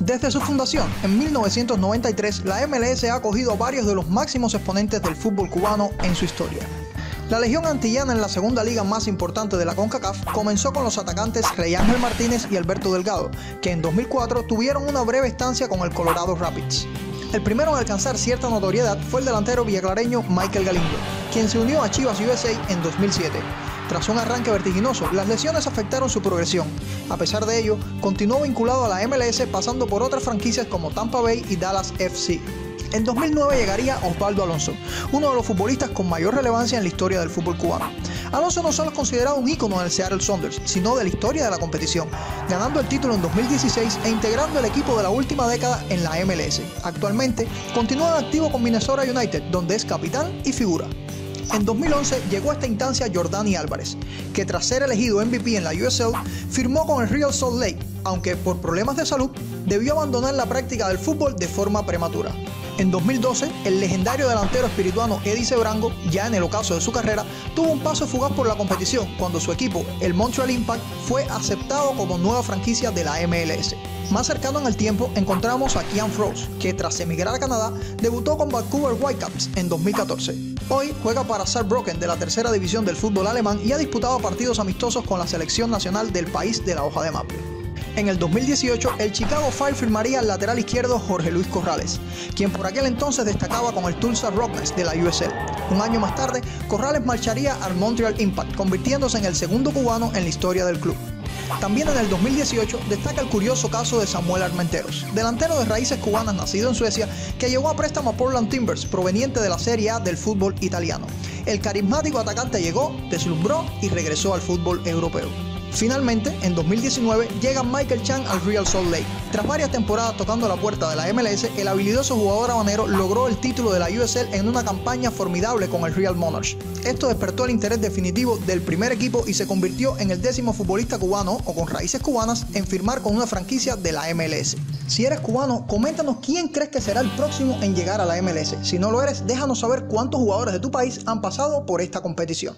Desde su fundación, en 1993, la MLS ha acogido a varios de los máximos exponentes del fútbol cubano en su historia. La Legión Antillana en la segunda liga más importante de la CONCACAF comenzó con los atacantes Rey Ángel Martínez y Alberto Delgado, que en 2004 tuvieron una breve estancia con el Colorado Rapids. El primero en alcanzar cierta notoriedad fue el delantero villaclareño Michael Galindo, quien se unió a Chivas USA en 2007. Tras un arranque vertiginoso, las lesiones afectaron su progresión. A pesar de ello, continuó vinculado a la MLS pasando por otras franquicias como Tampa Bay y Dallas FC. En 2009 llegaría Osvaldo Alonso, uno de los futbolistas con mayor relevancia en la historia del fútbol cubano. Alonso no solo es considerado un ícono del Seattle Saunders, sino de la historia de la competición, ganando el título en 2016 e integrando el equipo de la última década en la MLS. Actualmente continúa activo con Minnesota United, donde es capitán y figura. En 2011 llegó a esta instancia Jordani Álvarez, que tras ser elegido MVP en la USL, firmó con el Real Salt Lake, aunque por problemas de salud debió abandonar la práctica del fútbol de forma prematura. En 2012, el legendario delantero espirituano Eddie Sebrango, ya en el ocaso de su carrera, tuvo un paso fugaz por la competición cuando su equipo, el Montreal Impact, fue aceptado como nueva franquicia de la MLS. Más cercano en el tiempo encontramos a Kian Frost, que tras emigrar a Canadá debutó con Vancouver Whitecaps en 2014. Hoy juega para Saarbrücken de la tercera división del fútbol alemán y ha disputado partidos amistosos con la selección nacional del país de la hoja de maple. En el 2018, el Chicago Fire firmaría al lateral izquierdo Jorge Luis Corrales, quien por aquel entonces destacaba con el Tulsa Rockets de la USL. Un año más tarde, Corrales marcharía al Montreal Impact, convirtiéndose en el segundo cubano en la historia del club. También en el 2018 destaca el curioso caso de Samuel Armenteros, delantero de raíces cubanas nacido en Suecia, que llegó a préstamo a Portland Timbers proveniente de la Serie A del fútbol italiano. El carismático atacante llegó, deslumbró y regresó al fútbol europeo. Finalmente, en 2019, llega Michael Chang al Real Salt Lake. Tras varias temporadas tocando la puerta de la MLS, el habilidoso jugador habanero logró el título de la USL en una campaña formidable con el Real Monarchs. Esto despertó el interés definitivo del primer equipo y se convirtió en el décimo futbolista cubano o con raíces cubanas en firmar con una franquicia de la MLS. Si eres cubano, coméntanos quién crees que será el próximo en llegar a la MLS. Si no lo eres, déjanos saber cuántos jugadores de tu país han pasado por esta competición.